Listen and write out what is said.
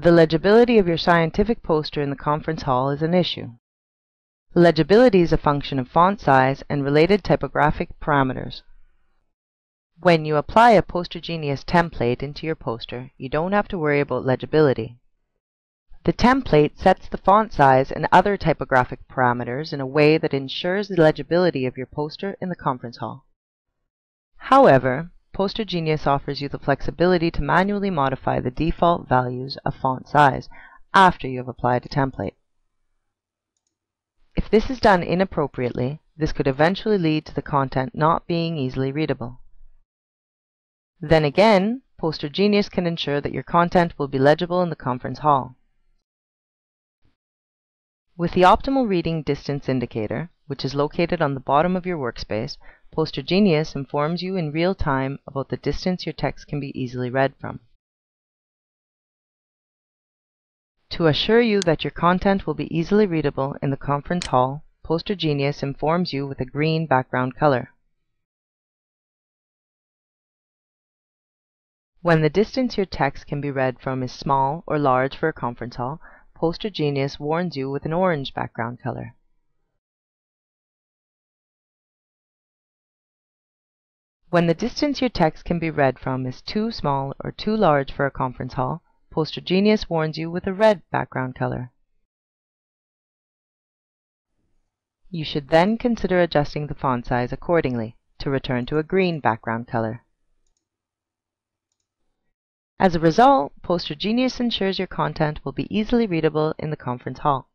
The legibility of your scientific poster in the conference hall is an issue. Legibility is a function of font size and related typographic parameters. When you apply a Poster Genius template into your poster, you don't have to worry about legibility. The template sets the font size and other typographic parameters in a way that ensures the legibility of your poster in the conference hall. However, Poster Genius offers you the flexibility to manually modify the default values of font size after you have applied a template. If this is done inappropriately, this could eventually lead to the content not being easily readable. Then again, Poster Genius can ensure that your content will be legible in the conference hall. With the optimal reading distance indicator, which is located on the bottom of your workspace, Poster Genius informs you in real time about the distance your text can be easily read from. To assure you that your content will be easily readable in the conference hall, Poster Genius informs you with a green background color. When the distance your text can be read from is small or large for a conference hall, Poster Genius warns you with an orange background color. When the distance your text can be read from is too small or too large for a conference hall, Poster Genius warns you with a red background color. You should then consider adjusting the font size accordingly to return to a green background color. As a result, Poster Genius ensures your content will be easily readable in the conference hall.